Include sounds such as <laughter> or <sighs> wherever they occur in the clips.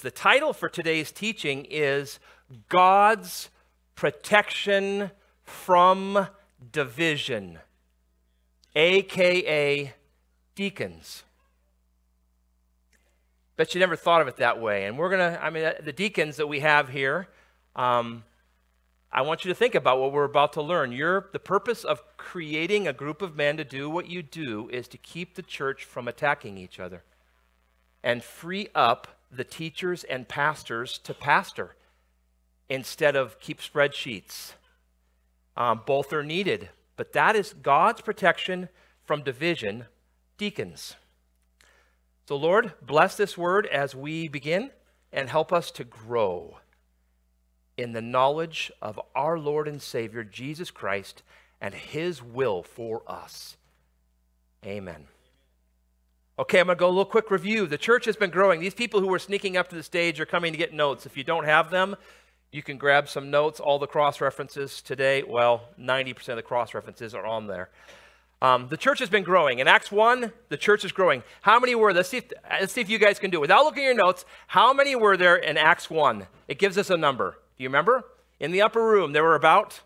The title for today's teaching is God's Protection from Division, aka deacons. Bet you never thought of it that way. And we're going to, I mean, the deacons that we have here, um, I want you to think about what we're about to learn. The purpose of creating a group of men to do what you do is to keep the church from attacking each other and free up the teachers and pastors to pastor instead of keep spreadsheets. Um, both are needed, but that is God's protection from division, deacons. So, Lord, bless this word as we begin and help us to grow in the knowledge of our Lord and Savior, Jesus Christ, and his will for us. Amen. Okay, I'm going to go a little quick review. The church has been growing. These people who were sneaking up to the stage are coming to get notes. If you don't have them, you can grab some notes. All the cross references today, well, 90% of the cross references are on there. Um, the church has been growing. In Acts 1, the church is growing. How many were, let's see, if, let's see if you guys can do it. Without looking at your notes, how many were there in Acts 1? It gives us a number. Do you remember? In the upper room, there were about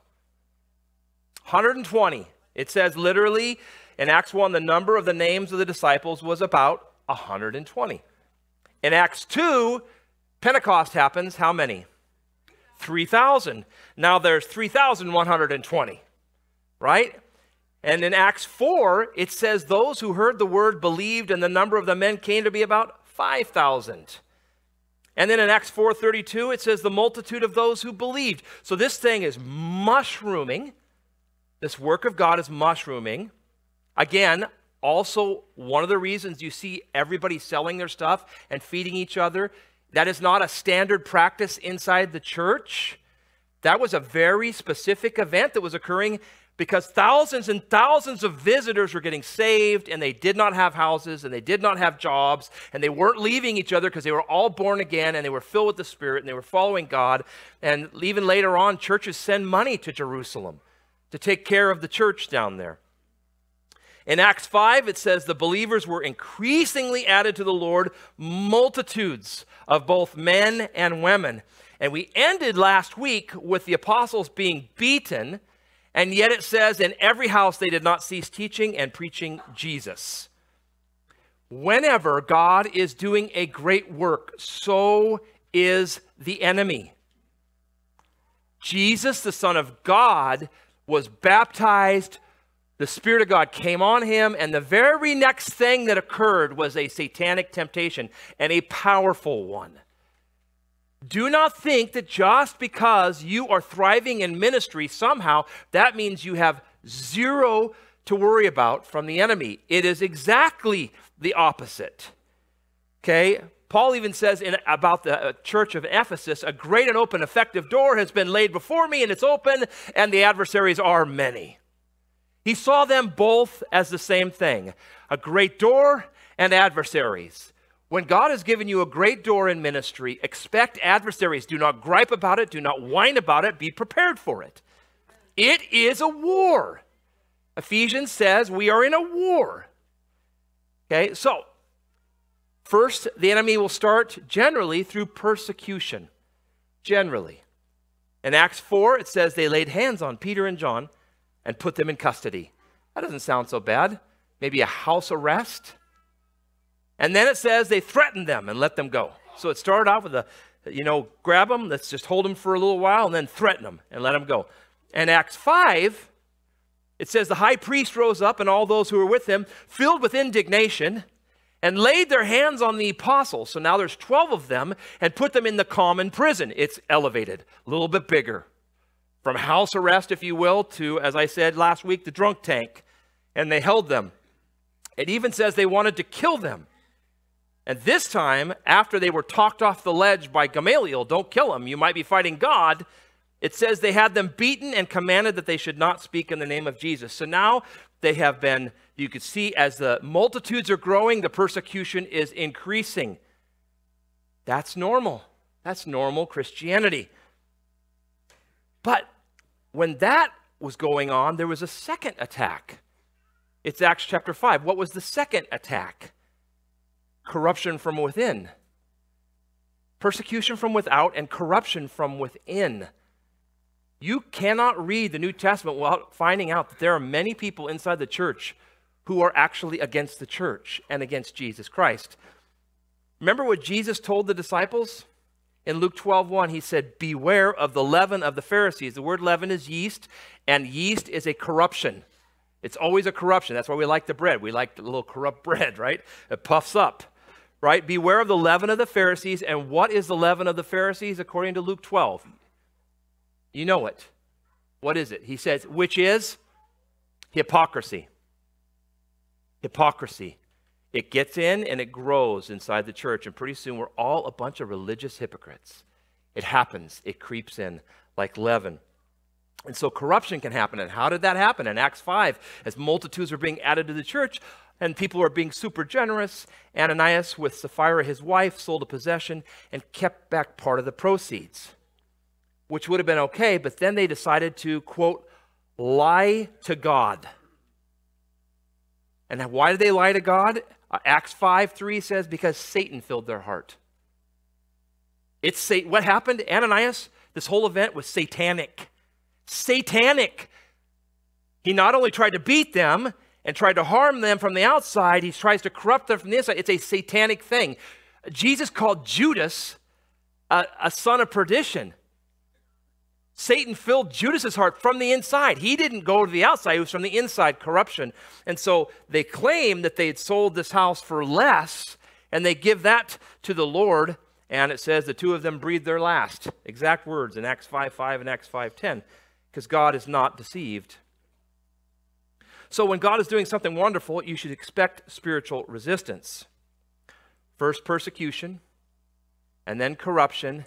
120. It says literally in Acts 1, the number of the names of the disciples was about 120. In Acts 2, Pentecost happens. How many? 3,000. Now there's 3,120, right? And in Acts 4, it says those who heard the word believed, and the number of the men came to be about 5,000. And then in Acts 4:32 it says the multitude of those who believed. So this thing is mushrooming. This work of God is mushrooming. Again, also one of the reasons you see everybody selling their stuff and feeding each other, that is not a standard practice inside the church. That was a very specific event that was occurring because thousands and thousands of visitors were getting saved and they did not have houses and they did not have jobs and they weren't leaving each other because they were all born again and they were filled with the Spirit and they were following God. And even later on, churches send money to Jerusalem to take care of the church down there. In Acts 5, it says the believers were increasingly added to the Lord, multitudes of both men and women. And we ended last week with the apostles being beaten and yet it says, in every house they did not cease teaching and preaching Jesus. Whenever God is doing a great work, so is the enemy. Jesus, the Son of God, was baptized. The Spirit of God came on him, and the very next thing that occurred was a satanic temptation and a powerful one. Do not think that just because you are thriving in ministry, somehow that means you have zero to worry about from the enemy. It is exactly the opposite. Okay? Paul even says in, about the uh, church of Ephesus a great and open, effective door has been laid before me, and it's open, and the adversaries are many. He saw them both as the same thing a great door and adversaries. When God has given you a great door in ministry, expect adversaries. Do not gripe about it, do not whine about it, be prepared for it. It is a war. Ephesians says we are in a war. Okay, so first, the enemy will start generally through persecution. Generally. In Acts 4, it says they laid hands on Peter and John and put them in custody. That doesn't sound so bad. Maybe a house arrest and then it says they threatened them and let them go. So it started off with a, you know, grab them, let's just hold them for a little while, and then threaten them and let them go. And Acts 5, it says the high priest rose up and all those who were with him, filled with indignation, and laid their hands on the apostles. So now there's 12 of them, and put them in the common prison. It's elevated, a little bit bigger. From house arrest, if you will, to, as I said last week, the drunk tank. And they held them. It even says they wanted to kill them. And this time, after they were talked off the ledge by Gamaliel, don't kill them, you might be fighting God, it says they had them beaten and commanded that they should not speak in the name of Jesus. So now they have been, you could see as the multitudes are growing, the persecution is increasing. That's normal. That's normal Christianity. But when that was going on, there was a second attack. It's Acts chapter 5. What was the second attack? corruption from within. persecution from without and corruption from within. You cannot read the New Testament without finding out that there are many people inside the church who are actually against the church and against Jesus Christ. Remember what Jesus told the disciples? In Luke 12, 1, he said, Beware of the leaven of the Pharisees. The word leaven is yeast, and yeast is a corruption. It's always a corruption. That's why we like the bread. We like the little corrupt <laughs> bread, right? It puffs up, right? Beware of the leaven of the Pharisees. And what is the leaven of the Pharisees according to Luke 12? You know it. What is it? He says, which is hypocrisy. Hypocrisy. It gets in and it grows inside the church, and pretty soon we're all a bunch of religious hypocrites. It happens, it creeps in like leaven. And so corruption can happen. And how did that happen? In Acts 5, as multitudes were being added to the church and people were being super generous, Ananias, with Sapphira, his wife, sold a possession and kept back part of the proceeds which would have been okay, but then they decided to, quote, lie to God. And why did they lie to God? Uh, Acts 5 3 says, because Satan filled their heart. It's Satan. What happened? Ananias, this whole event was satanic. Satanic. He not only tried to beat them and tried to harm them from the outside, he tries to corrupt them from the inside. It's a satanic thing. Jesus called Judas a, a son of perdition. Satan filled Judas's heart from the inside. He didn't go to the outside, it was from the inside corruption. And so they claim that they had sold this house for less, and they give that to the Lord. And it says the two of them breathed their last. Exact words in Acts 5 5 and Acts 5 10. Because God is not deceived. So when God is doing something wonderful, you should expect spiritual resistance. First persecution, and then corruption,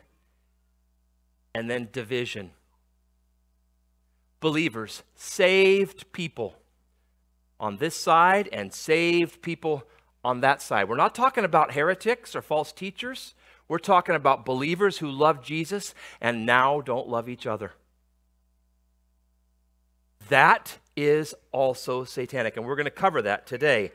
and then division. Believers, saved people on this side and saved people on that side. We're not talking about heretics or false teachers. We're talking about believers who love Jesus and now don't love each other. That is also satanic, and we're going to cover that today.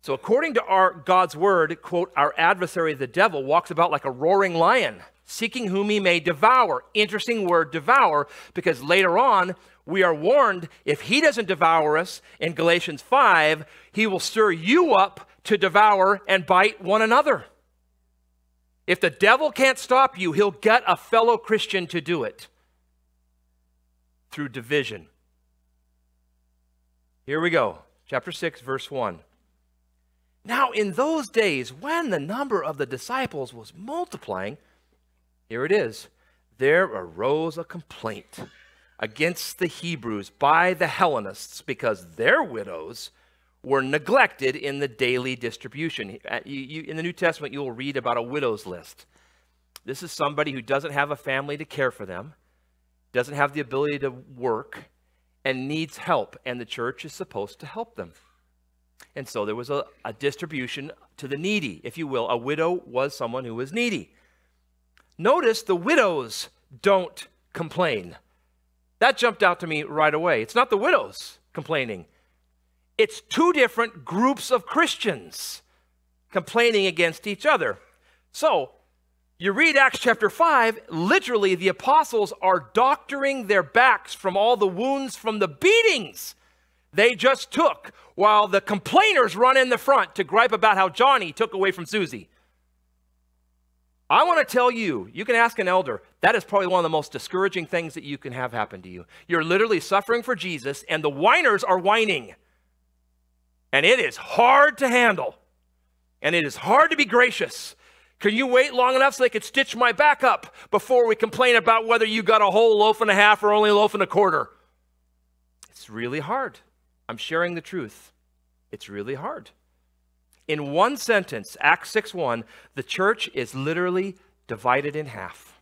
So, according to our God's word, quote, our adversary, the devil, walks about like a roaring lion, seeking whom he may devour. Interesting word, devour, because later on we are warned if he doesn't devour us in Galatians 5, he will stir you up to devour and bite one another. If the devil can't stop you, he'll get a fellow Christian to do it through division. Here we go. Chapter 6, verse 1. Now, in those days, when the number of the disciples was multiplying, here it is. There arose a complaint against the Hebrews by the Hellenists because their widows were neglected in the daily distribution. Uh, in the New Testament, you will read about a widow's list. This is somebody who doesn't have a family to care for them, doesn't have the ability to work, and needs help, and the church is supposed to help them. And so there was a, a distribution to the needy, if you will. A widow was someone who was needy. Notice the widows don't complain. That jumped out to me right away. It's not the widows complaining, it's two different groups of Christians complaining against each other. So, you read Acts chapter 5, literally, the apostles are doctoring their backs from all the wounds from the beatings they just took, while the complainers run in the front to gripe about how Johnny took away from Susie. I want to tell you, you can ask an elder, that is probably one of the most discouraging things that you can have happen to you. You're literally suffering for Jesus, and the whiners are whining. And it is hard to handle. And it is hard to be gracious. Can you wait long enough so they could stitch my back up before we complain about whether you got a whole loaf and a half or only a loaf and a quarter? It's really hard. I'm sharing the truth. It's really hard. In one sentence, Acts 6 1, the church is literally divided in half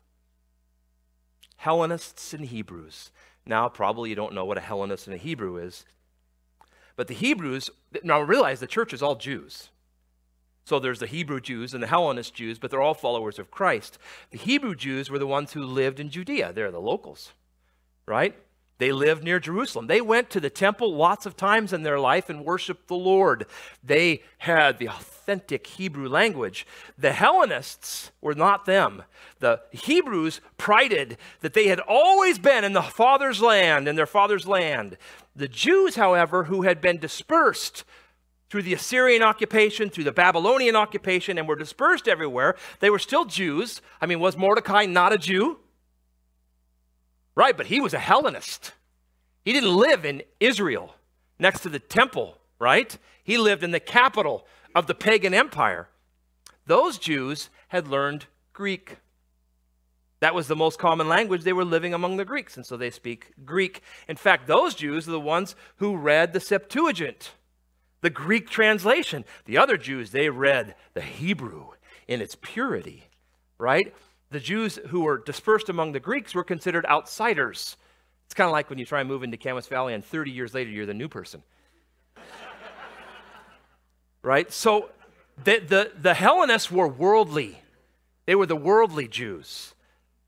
Hellenists and Hebrews. Now, probably you don't know what a Hellenist and a Hebrew is. But the Hebrews, now realize the church is all Jews. So there's the Hebrew Jews and the Hellenist Jews, but they're all followers of Christ. The Hebrew Jews were the ones who lived in Judea. They're the locals, right? They lived near Jerusalem. They went to the temple lots of times in their life and worshiped the Lord. They had the authentic Hebrew language. The Hellenists were not them. The Hebrews prided that they had always been in the Father's land, in their Father's land. The Jews, however, who had been dispersed through the Assyrian occupation, through the Babylonian occupation, and were dispersed everywhere, they were still Jews. I mean, was Mordecai not a Jew? Right, but he was a Hellenist. He didn't live in Israel next to the temple, right? He lived in the capital of the pagan empire. Those Jews had learned Greek. That was the most common language. They were living among the Greeks, and so they speak Greek. In fact, those Jews are the ones who read the Septuagint, the Greek translation. The other Jews, they read the Hebrew in its purity, right? The Jews who were dispersed among the Greeks were considered outsiders. It's kind of like when you try and move into Camas Valley and 30 years later you're the new person. <laughs> right? So the, the, the Hellenists were worldly. They were the worldly Jews.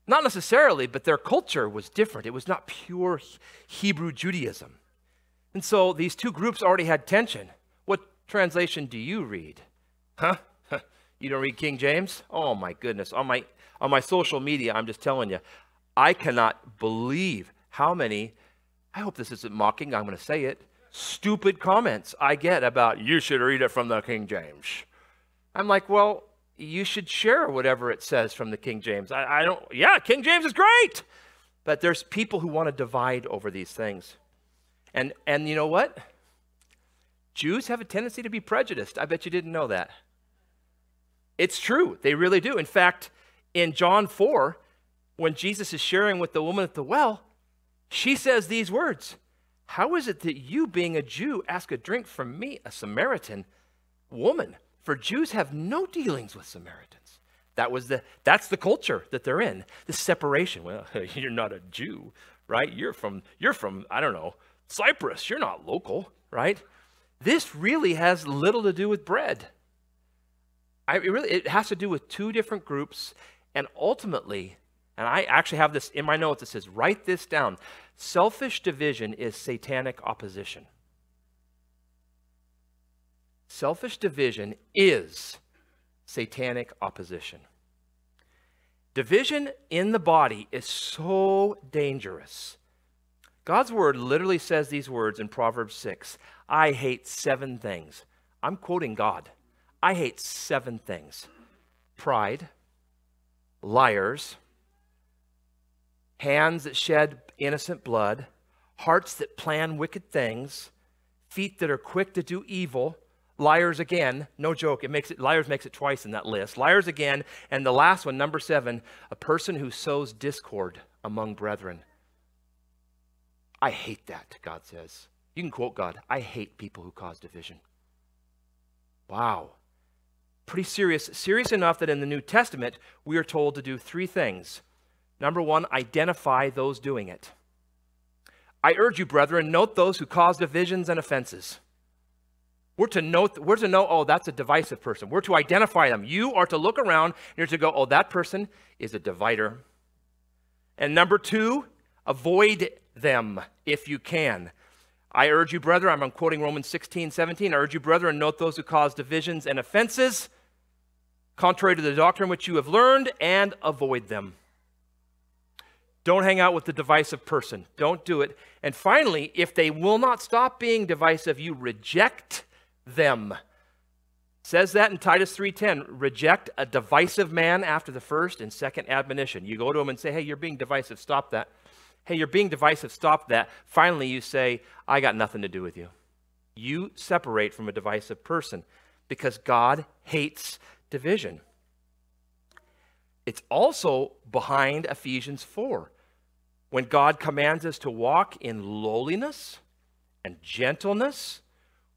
Not necessarily, but their culture was different. It was not pure Hebrew Judaism. And so these two groups already had tension. What translation do you read? Huh? <laughs> You don't read King James? Oh my goodness. On my on my social media, I'm just telling you, I cannot believe how many, I hope this isn't mocking, I'm going to say it, stupid comments I get about, you should read it from the King James. I'm like, well, you should share whatever it says from the King James. I, I don't, yeah, King James is great. But there's people who want to divide over these things. And, and you know what? Jews have a tendency to be prejudiced. I bet you didn't know that. It's true. They really do. In fact, in John 4, when Jesus is sharing with the woman at the well, she says these words How is it that you, being a Jew, ask a drink from me, a Samaritan woman? For Jews have no dealings with Samaritans. That was the, that's the culture that they're in, the separation. Well, <laughs> you're not a Jew, right? You're from, you're from, I don't know, Cyprus. You're not local, right? This really has little to do with bread. I, it really, it has to do with two different groups and ultimately, and I actually have this in my notes, it says, write this down. Selfish division is satanic opposition. Selfish division is satanic opposition. Division in the body is so dangerous. God's word literally says these words in Proverbs 6 I hate seven things. I'm quoting God. I hate seven things pride, liars, hands that shed innocent blood, hearts that plan wicked things, feet that are quick to do evil, liars again, no joke, it makes it liars makes it twice in that list. Liars again, and the last one, number 7, a person who sows discord among brethren. I hate that, God says. You can quote God. I hate people who cause division. Wow pretty serious, serious enough that in the New Testament, we are told to do three things. Number one, identify those doing it. I urge you, brethren, note those who cause divisions and offenses. We're to note, we're to know, oh, that's a divisive person. We're to identify them. You are to look around and you're to go, oh, that person is a divider. And number two, avoid them if you can. I urge you, brethren, I'm quoting Romans 16, 17. I urge you, brethren, note those who cause divisions and offenses contrary to the doctrine which you have learned, and avoid them. Don't hang out with the divisive person. Don't do it. And finally, if they will not stop being divisive, you reject them. says that in Titus 3:10, reject a divisive man after the first and second admonition. You go to him and say, "Hey, you're being divisive. Stop that." "Hey, you're being divisive. Stop that." Finally, you say, "I got nothing to do with you." You separate from a divisive person because God hates division. It's also behind Ephesians 4 when God commands us to walk in lowliness and gentleness,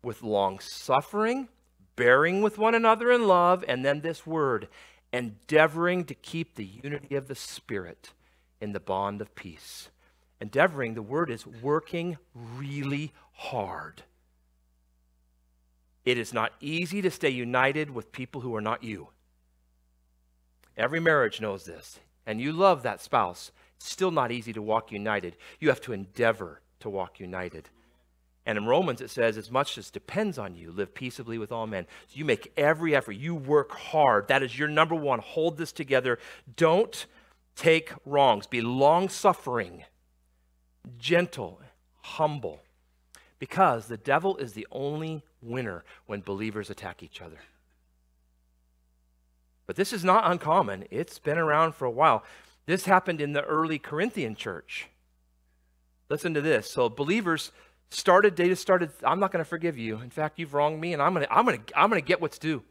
with long suffering, bearing with one another in love, and then this word, endeavoring to keep the unity of the Spirit in the bond of peace. Endeavoring, the word is working really hard it is not easy to stay united with people who are not you. Every marriage knows this. And you love that spouse. Still not easy to walk united. You have to endeavor to walk united. And in Romans, it says, as much as depends on you, live peaceably with all men. So you make every effort. You work hard. That is your number one. Hold this together. Don't take wrongs. Be long suffering, gentle, humble. Because the devil is the only winner when believers attack each other. But this is not uncommon, it's been around for a while. This happened in the early Corinthian church. Listen to this. So, believers started, they just started, I'm not going to forgive you. In fact, you've wronged me, and I'm going to I'm going to I'm going to get what's due.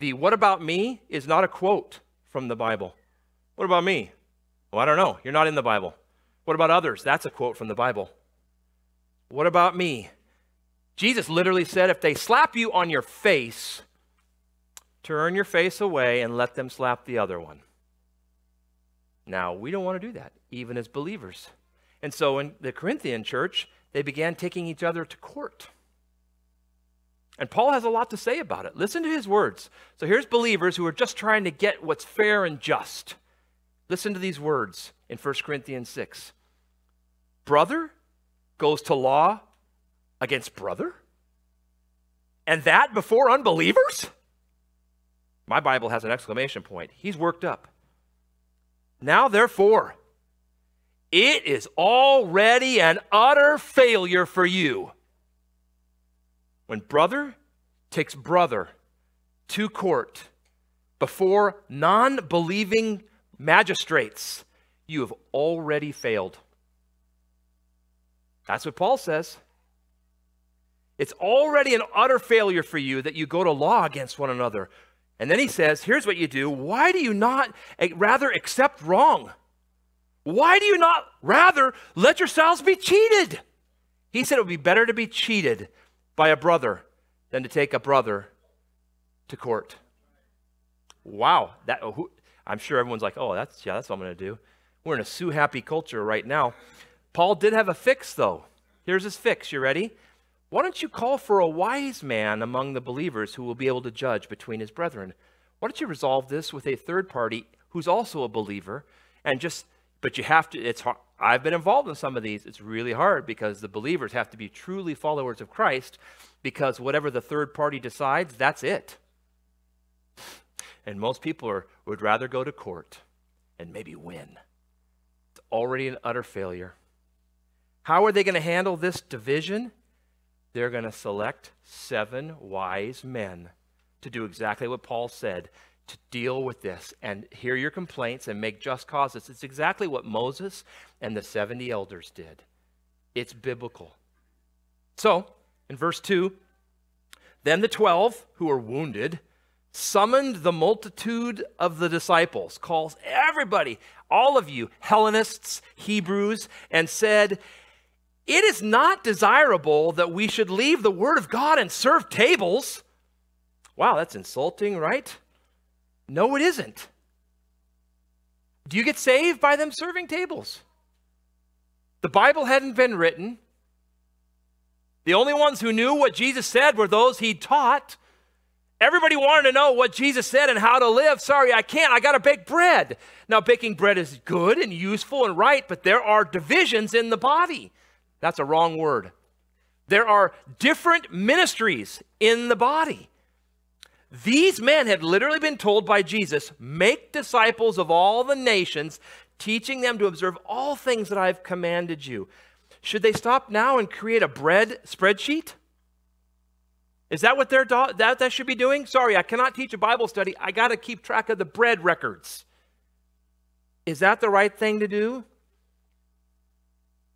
The what about me is not a quote from the Bible. What about me? Well, I don't know. You're not in the Bible. What about others? That's a quote from the Bible. What about me? Jesus literally said, if they slap you on your face, turn your face away and let them slap the other one. Now, we don't want to do that, even as believers. And so in the Corinthian church, they began taking each other to court. And Paul has a lot to say about it. Listen to his words. So here's believers who are just trying to get what's fair and just. Listen to these words in 1 Corinthians 6. Brother goes to law against brother? And that before unbelievers? My Bible has an exclamation point. He's worked up. Now, therefore, it is already an utter failure for you. When brother takes brother to court before non believing magistrates, you have already failed. That's what Paul says. It's already an utter failure for you that you go to law against one another. And then he says, here's what you do. Why do you not eh, rather accept wrong? Why do you not rather let yourselves be cheated? He said it would be better to be cheated by a brother than to take a brother to court. Wow, that oh, I'm sure everyone's like, "Oh, that's yeah, that's what I'm going to do." We're in a sue happy culture right now. Paul did have a fix though. Here's his fix. You ready? Why don't you call for a wise man among the believers who will be able to judge between his brethren? Why don't you resolve this with a third party who's also a believer and just but you have to, it's hard. I've been involved in some of these. It's really hard because the believers have to be truly followers of Christ because whatever the third party decides, that's it. And most people are, would rather go to court and maybe win. It's already an utter failure. How are they going to handle this division? They're going to select seven wise men to do exactly what Paul said to deal with this and hear your complaints and make just causes. It's exactly what Moses and the 70 elders did. It's biblical. So, in verse 2, then the 12 who were wounded summoned the multitude of the disciples, calls everybody, all of you, Hellenists, Hebrews, and said, It is not desirable that we should leave the word of God and serve tables. Wow, that's insulting, right? No, it isn't. Do you get saved by them serving tables? The Bible hadn't been written. The only ones who knew what Jesus said were those he taught. Everybody wanted to know what Jesus said and how to live. Sorry, I can't. I got to bake bread. Now, baking bread is good and useful and right, but there are divisions in the body. That's a wrong word. There are different ministries in the body. These men had literally been told by Jesus, Make disciples of all the nations, teaching them to observe all things that I've commanded you. Should they stop now and create a bread spreadsheet? Is that what they're that, that should be doing? Sorry, I cannot teach a Bible study. I got to keep track of the bread records. Is that the right thing to do?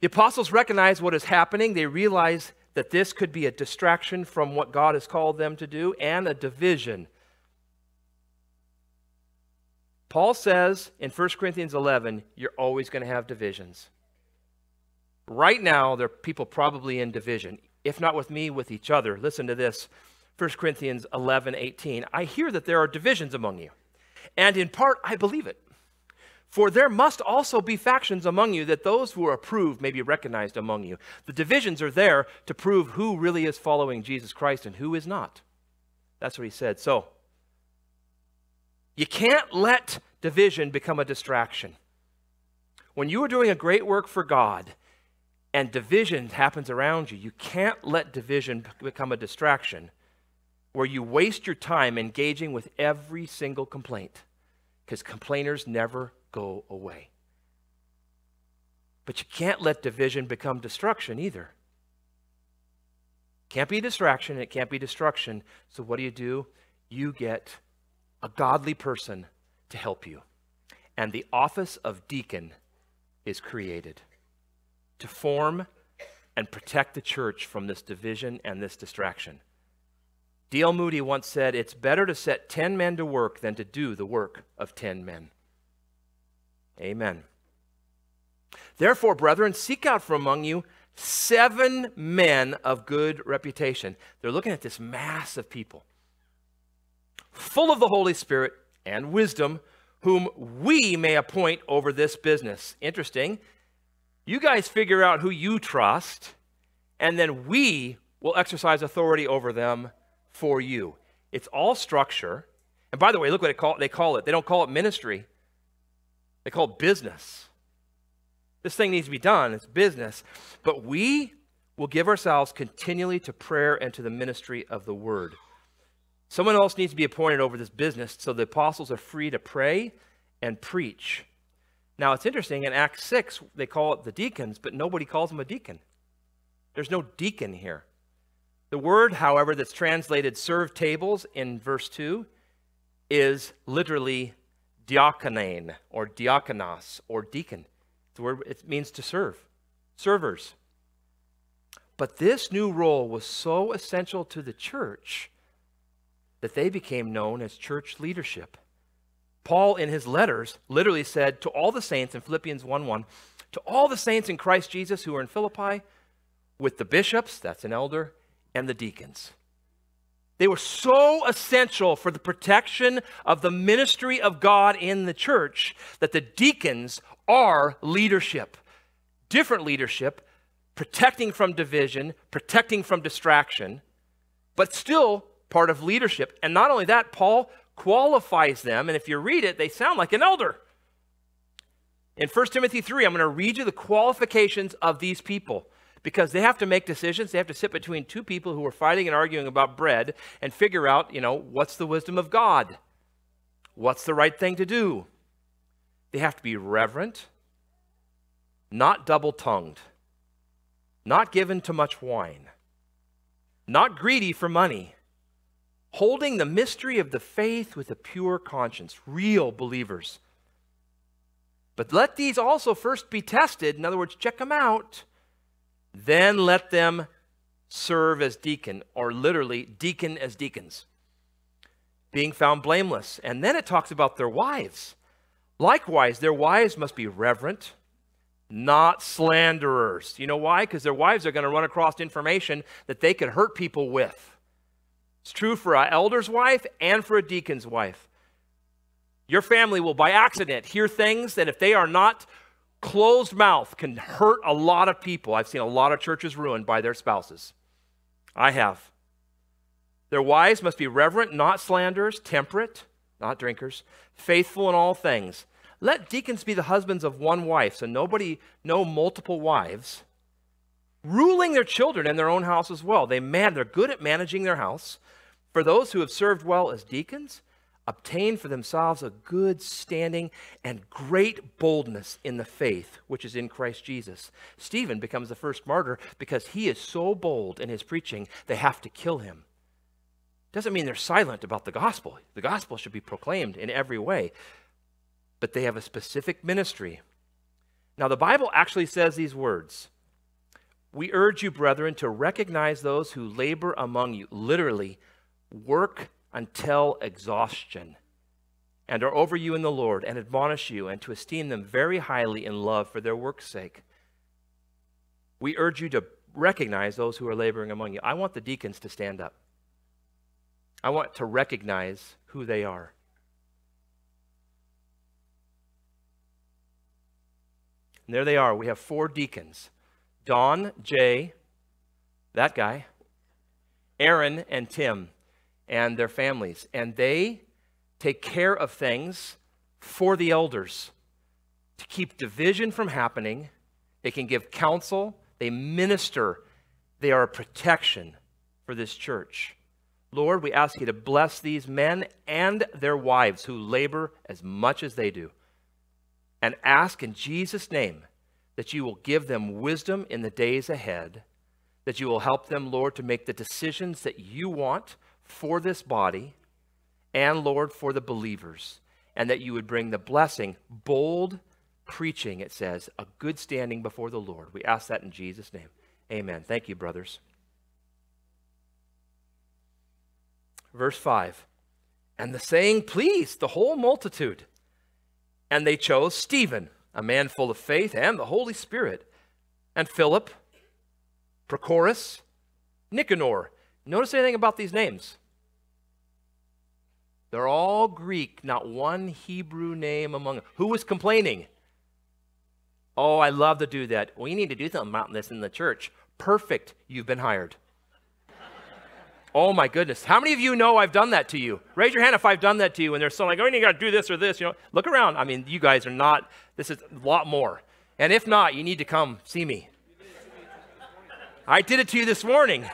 The apostles recognize what is happening. They realize that this could be a distraction from what God has called them to do and a division. Paul says in 1 Corinthians 11, you're always going to have divisions. Right now, there are people probably in division, if not with me, with each other. Listen to this 1 Corinthians 11, 18. I hear that there are divisions among you, and in part I believe it. For there must also be factions among you, that those who are approved may be recognized among you. The divisions are there to prove who really is following Jesus Christ and who is not. That's what he said. So, you can't let division become a distraction. When you are doing a great work for God and division happens around you, you can't let division become a distraction where you waste your time engaging with every single complaint because complainers never go away. But you can't let division become destruction either. Can't be distraction, it can't be destruction. So what do you do? You get a godly person to help you. And the office of deacon is created to form and protect the church from this division and this distraction. D.L. Moody once said, It's better to set 10 men to work than to do the work of 10 men. Amen. Therefore, brethren, seek out from among you seven men of good reputation. They're looking at this mass of people, full of the Holy Spirit and wisdom, whom we may appoint over this business. Interesting. You guys figure out who you trust, and then we will exercise authority over them for you. It's all structure. And by the way, look what call, they call it. They don't call it ministry, they call it business. This thing needs to be done, it's business. But we will give ourselves continually to prayer and to the ministry of the word. Someone else needs to be appointed over this business so the apostles are free to pray and preach. Now, it's interesting, in Acts 6, they call it the deacons, but nobody calls them a deacon. There's no deacon here. The word, however, that's translated serve tables in verse 2 is literally diakonein or diakonos or deacon. The word it means to serve, servers. But this new role was so essential to the church that they became known as church leadership. Paul, in his letters, literally said to all the saints in Philippians 1 1, to all the saints in Christ Jesus who are in Philippi, with the bishops, that's an elder, and the deacons. They were so essential for the protection of the ministry of God in the church that the deacons are leadership. Different leadership, protecting from division, protecting from distraction, but still part of leadership. And not only that, Paul qualifies them, and if you read it, they sound like an elder. In 1 Timothy 3, I'm going to read you the qualifications of these people because they have to make decisions. They have to sit between two people who are fighting and arguing about bread and figure out, you know, what's the wisdom of God? What's the right thing to do? They have to be reverent, not double tongued, not given to much wine, not greedy for money, holding the mystery of the faith with a pure conscience, real believers. But let these also first be tested. In other words, check them out. Then let them serve as deacon, or literally, deacon as deacons, being found blameless. And then it talks about their wives. Likewise, their wives must be reverent, not slanderers. You know why? Because their wives are going to run across information that they could hurt people with. It's true for an elder's wife and for a deacon's wife. Your family will, by accident, hear things that if they are not closed mouth, can hurt a lot of people. I've seen a lot of churches ruined by their spouses. I have. Their wives must be reverent, not slanderers, temperate, not drinkers, faithful in all things. Let deacons be the husbands of one wife, so nobody know multiple wives, ruling their children in their own house as well. They man, they're good at managing their house. For those who have served well as deacons, obtain for themselves a good standing and great boldness in the faith which is in Christ Jesus. Stephen becomes the first martyr because he is so bold in his preaching, they have to kill him. Doesn't mean they're silent about the gospel. The gospel should be proclaimed in every way, but they have a specific ministry. Now, the Bible actually says these words We urge you, brethren, to recognize those who labor among you, literally, work until exhaustion, and are over you in the Lord, and admonish you, and to esteem them very highly in love for their work's sake. We urge you to recognize those who are laboring among you. I want the deacons to stand up. I want to recognize who they are. And there they are. We have four deacons Don, Jay, that guy, Aaron, and Tim, and their families. And they take care of things for the elders. to keep division from happening. They can give counsel, they minister, they are a protection for this church. Lord, we ask you to bless these men and their wives who labor as much as they do. And ask in Jesus' name that you will give them wisdom in the days ahead, that you will help them, Lord, to make the decisions that you want for this body and, Lord, for the believers, and that you would bring the blessing, bold preaching, it says, a good standing before the Lord. We ask that in Jesus' name. Amen. Thank you, brothers. Verse 5 And the saying pleased the whole multitude. And they chose Stephen, a man full of faith and the Holy Spirit, and Philip, Prochorus, Nicanor. Notice anything about these names? They're all Greek, not one Hebrew name among them. Who was complaining? Oh, I love to do that. We need to do something about this in the church. Perfect. You've been hired. Oh my goodness. How many of you know I've done that to you? Raise your hand if I've done that to you and they're so like, oh, you got to do this or this. You know, look around. I mean, you guys are not, this is a lot more. And if not, you need to come see me. I did it to you this morning.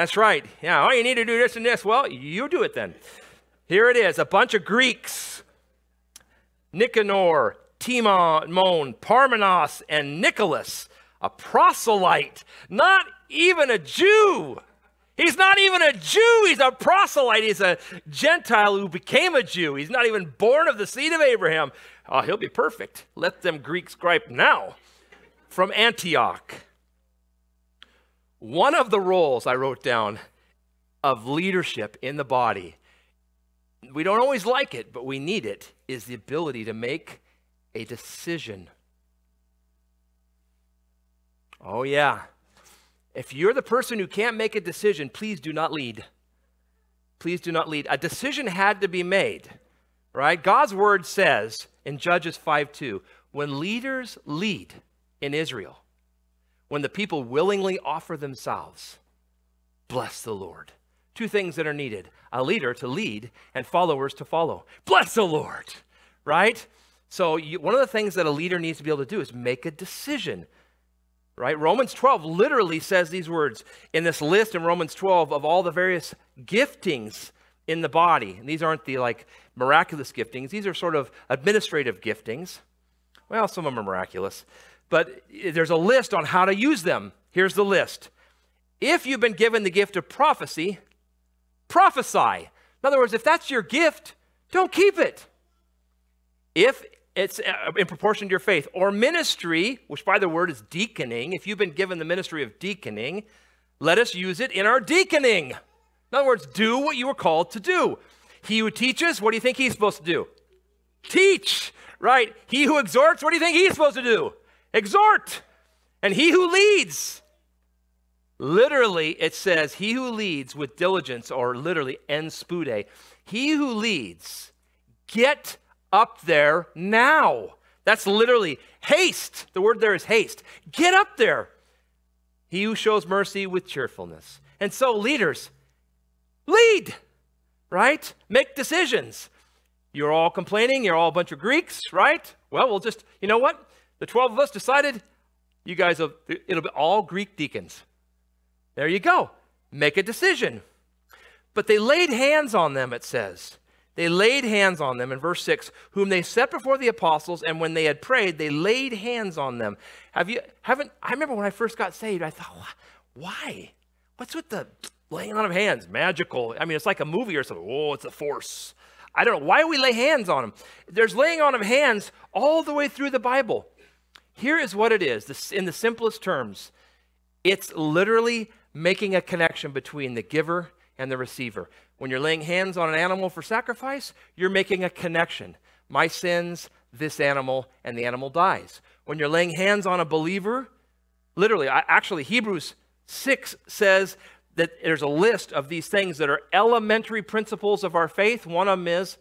That's right. Yeah, oh, you need to do this and this. Well, you do it then. Here it is a bunch of Greeks Nicanor, Timon, Parmenas, and Nicholas, a proselyte, not even a Jew He's not even a Jew. He's a proselyte. He's a Gentile who became a Jew. He's not even born of the seed of Abraham. Oh, he'll be perfect. Let them Greeks gripe now. From Antioch. One of the roles I wrote down of leadership in the body, we don't always like it, but we need it, is the ability to make a decision. Oh, yeah. If you're the person who can't make a decision, please do not lead. Please do not lead. A decision had to be made, right? God's word says in Judges 5 2, when leaders lead in Israel, when the people willingly offer themselves, bless the Lord. Two things that are needed a leader to lead and followers to follow. Bless the Lord, right? So, you, one of the things that a leader needs to be able to do is make a decision right? Romans 12 literally says these words in this list in Romans 12 of all the various giftings in the body. And these aren't the like miraculous giftings, these are sort of administrative giftings. Well, some of them are miraculous, but there's a list on how to use them. Here's the list. If you've been given the gift of prophecy, prophesy. In other words, if that's your gift, don't keep it. If it's uh, in proportion to your faith. Or ministry, which by the word is deaconing. If you've been given the ministry of deaconing, let us use it in our deaconing. In other words, do what you were called to do. He who teaches, what do you think he's supposed to do? Teach, right? He who exhorts, what do you think he's supposed to do? Exhort. And he who leads, literally, it says, he who leads with diligence, or literally, en spude, he who leads, get up there now. That's literally haste. The word there is haste. Get up there. He who shows mercy with cheerfulness. And so, leaders, lead, right? Make decisions. You're all complaining. You're all a bunch of Greeks, right? Well, we'll just, you know what? The 12 of us decided you guys, will, it'll be all Greek deacons. There you go. Make a decision. But they laid hands on them, it says. They laid hands on them in verse 6, whom they set before the apostles, and when they had prayed, they laid hands on them. Have you haven't I remember when I first got saved, I thought, why? What's with the laying on of hands? Magical. I mean, it's like a movie or something. Oh, it's a force. I don't know. Why do we lay hands on them? There's laying on of hands all the way through the Bible. Here is what it is, in the simplest terms. It's literally making a connection between the giver and the receiver. When you're laying hands on an animal for sacrifice, you're making a connection. My sins, this animal, and the animal dies. When you're laying hands on a believer, literally, actually, Hebrews 6 says that there's a list of these things that are elementary principles of our faith. One of them is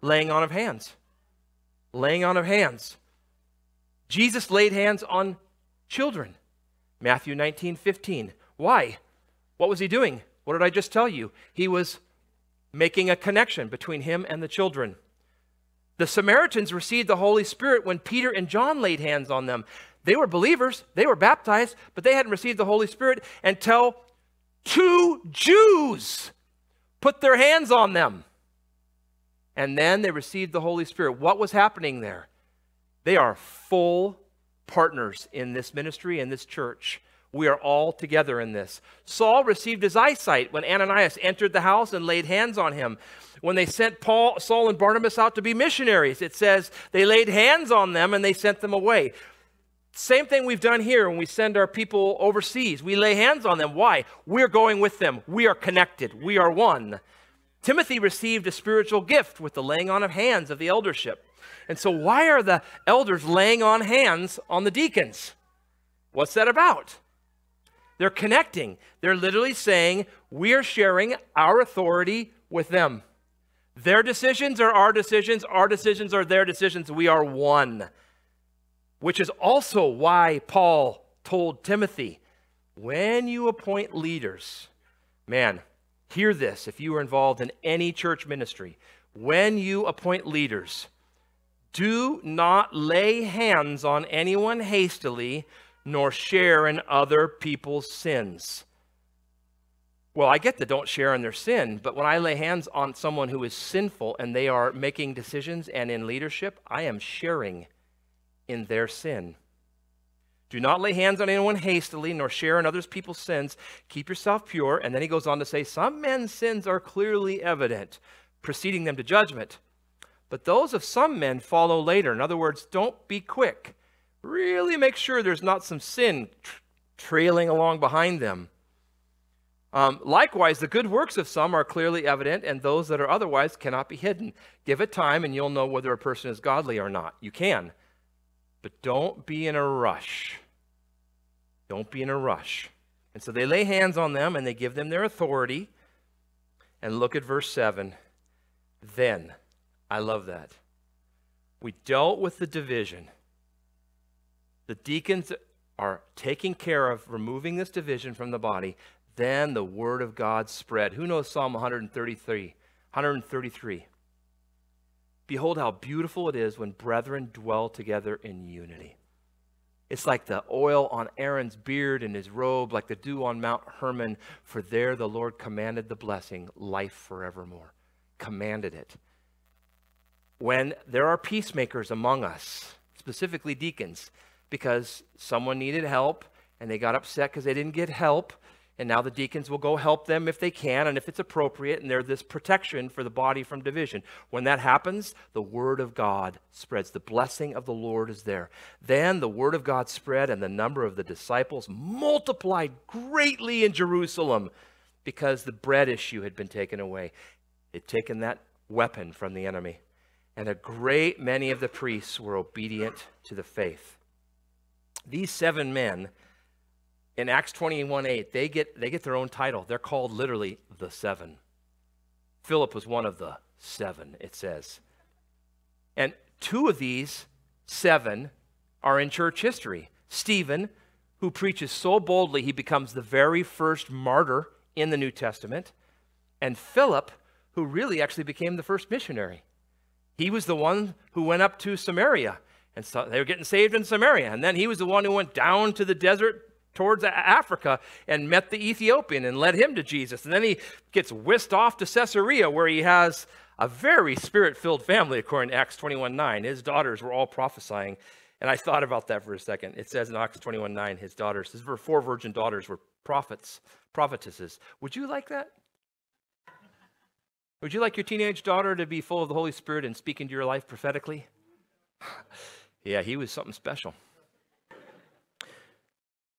laying on of hands. Laying on of hands. Jesus laid hands on children. Matthew 19, 15. Why? What was he doing? What did I just tell you? He was making a connection between him and the children. The Samaritans received the Holy Spirit when Peter and John laid hands on them. They were believers, they were baptized, but they hadn't received the Holy Spirit until two Jews put their hands on them. And then they received the Holy Spirit. What was happening there? They are full partners in this ministry and this church. We are all together in this. Saul received his eyesight when Ananias entered the house and laid hands on him. When they sent Paul, Saul and Barnabas out to be missionaries, it says they laid hands on them and they sent them away. Same thing we've done here when we send our people overseas. We lay hands on them. Why? We're going with them. We are connected. We are one. Timothy received a spiritual gift with the laying on of hands of the eldership. And so, why are the elders laying on hands on the deacons? What's that about? They're connecting. They're literally saying, We are sharing our authority with them. Their decisions are our decisions, our decisions are their decisions. We are one. Which is also why Paul told Timothy, When you appoint leaders, man, Hear this if you are involved in any church ministry. When you appoint leaders, do not lay hands on anyone hastily, nor share in other people's sins. Well, I get the don't share in their sin, but when I lay hands on someone who is sinful and they are making decisions and in leadership, I am sharing in their sin. Do not lay hands on anyone hastily, nor share in others people's sins. Keep yourself pure. And then he goes on to say, Some men's sins are clearly evident, preceding them to judgment. But those of some men follow later. In other words, don't be quick. Really make sure there's not some sin tra- trailing along behind them. Um, likewise, the good works of some are clearly evident, and those that are otherwise cannot be hidden. Give it time, and you'll know whether a person is godly or not. You can. But don't be in a rush. Don't be in a rush. And so they lay hands on them and they give them their authority. And look at verse 7. Then, I love that. We dealt with the division. The deacons are taking care of removing this division from the body. Then the word of God spread. Who knows Psalm 133? 133. Behold, how beautiful it is when brethren dwell together in unity. It's like the oil on Aaron's beard and his robe, like the dew on Mount Hermon, for there the Lord commanded the blessing, life forevermore. Commanded it. When there are peacemakers among us, specifically deacons, because someone needed help and they got upset because they didn't get help, and now the deacons will go help them if they can and if it's appropriate, and they're this protection for the body from division. When that happens, the word of God spreads. The blessing of the Lord is there. Then the word of God spread, and the number of the disciples multiplied greatly in Jerusalem because the bread issue had been taken away. It taken that weapon from the enemy. And a great many of the priests were obedient to the faith. These seven men in Acts 21 8, they get, they get their own title. They're called literally the seven. Philip was one of the seven, it says. And two of these seven are in church history. Stephen, who preaches so boldly he becomes the very first martyr in the New Testament, and Philip, who really actually became the first missionary. He was the one who went up to Samaria, and so they were getting saved in Samaria. And then he was the one who went down to the desert towards Africa and met the Ethiopian and led him to Jesus. And then he gets whisked off to Caesarea where he has a very spirit filled family, according to Acts 21 9. His daughters were all prophesying. And I thought about that for a second. It says in Acts 21 9, his daughters, his four virgin daughters were prophets, prophetesses. Would you like that? Would you like your teenage daughter to be full of the Holy Spirit and speak into your life prophetically? <sighs> yeah, he was something special.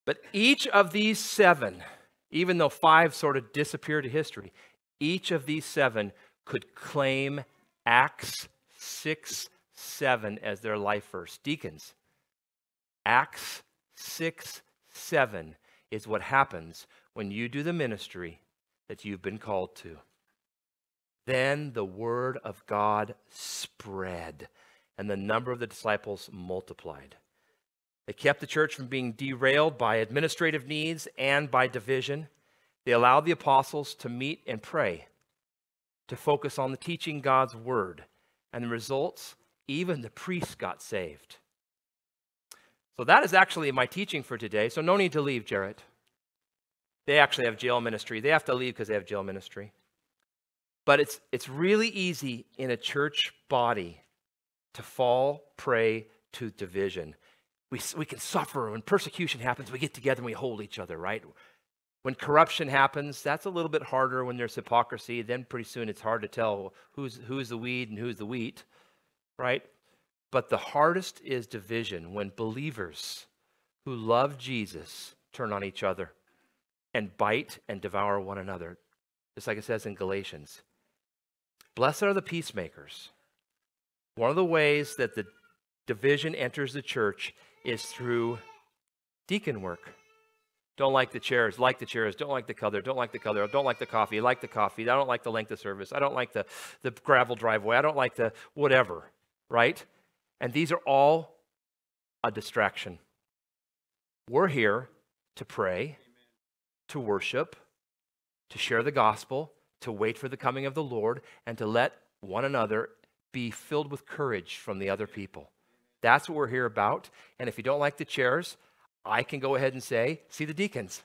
But each of these seven, even though five sort of disappear to history, each of these seven could claim Acts 6 7 as their life verse. Deacons, Acts 6 7 is what happens when you do the ministry that you've been called to. Then the word of God spread, and the number of the disciples multiplied. They kept the church from being derailed by administrative needs and by division. They allowed the apostles to meet and pray, to focus on the teaching God's word. And the results even the priests got saved. So that is actually my teaching for today. So no need to leave, Jarrett. They actually have jail ministry. They have to leave because they have jail ministry. But it's, it's really easy in a church body to fall prey to division. We, we can suffer when persecution happens, we get together and we hold each other, right? When corruption happens, that's a little bit harder when there's hypocrisy. Then pretty soon it's hard to tell who's, who's the weed and who's the wheat, right? But the hardest is division when believers who love Jesus turn on each other and bite and devour one another, just like it says in Galatians. Blessed are the peacemakers. One of the ways that the division enters the church is through deacon work. Don't like the chairs, like the chairs, don't like the color, don't like the color, don't like the coffee, like the coffee, I don't like the length of service, I don't like the, the gravel driveway, I don't like the whatever, right? And these are all a distraction. We're here to pray, to worship, to share the gospel, to wait for the coming of the Lord, and to let one another be filled with courage from the other people. That's what we're here about. And if you don't like the chairs, I can go ahead and say, see the deacons.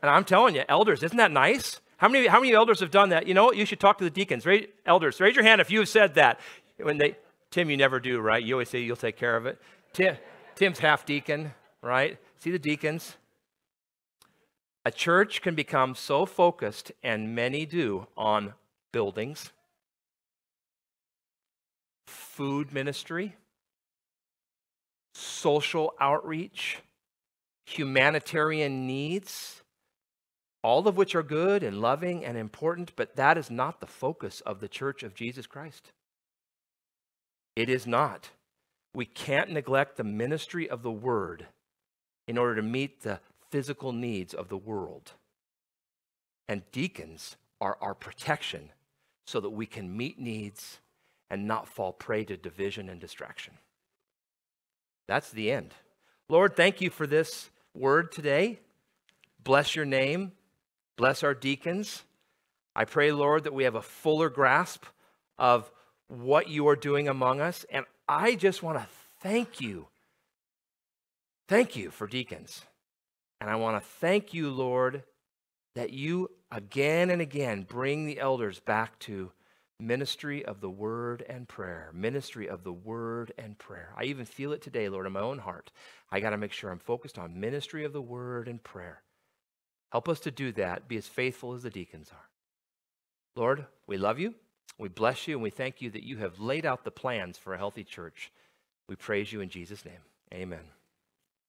And I'm telling you, elders, isn't that nice? How many, how many elders have done that? You know what? You should talk to the deacons. Raise, elders, raise your hand if you have said that. When they, Tim, you never do, right? You always say you'll take care of it. Tim, Tim's half deacon, right? See the deacons. A church can become so focused, and many do, on buildings, food ministry, social outreach, humanitarian needs, all of which are good and loving and important, but that is not the focus of the church of Jesus Christ. It is not. We can't neglect the ministry of the word in order to meet the physical needs of the world. And deacons are our protection so that we can meet needs and not fall prey to division and distraction. That's the end. Lord, thank you for this word today. Bless your name. Bless our deacons. I pray, Lord, that we have a fuller grasp of what you are doing among us. And I just want to thank you. Thank you for deacons. And I want to thank you, Lord, that you again and again bring the elders back to ministry of the word and prayer. Ministry of the word and prayer. I even feel it today, Lord, in my own heart. I got to make sure I'm focused on ministry of the word and prayer. Help us to do that, be as faithful as the deacons are. Lord, we love you, we bless you, and we thank you that you have laid out the plans for a healthy church. We praise you in Jesus' name. Amen.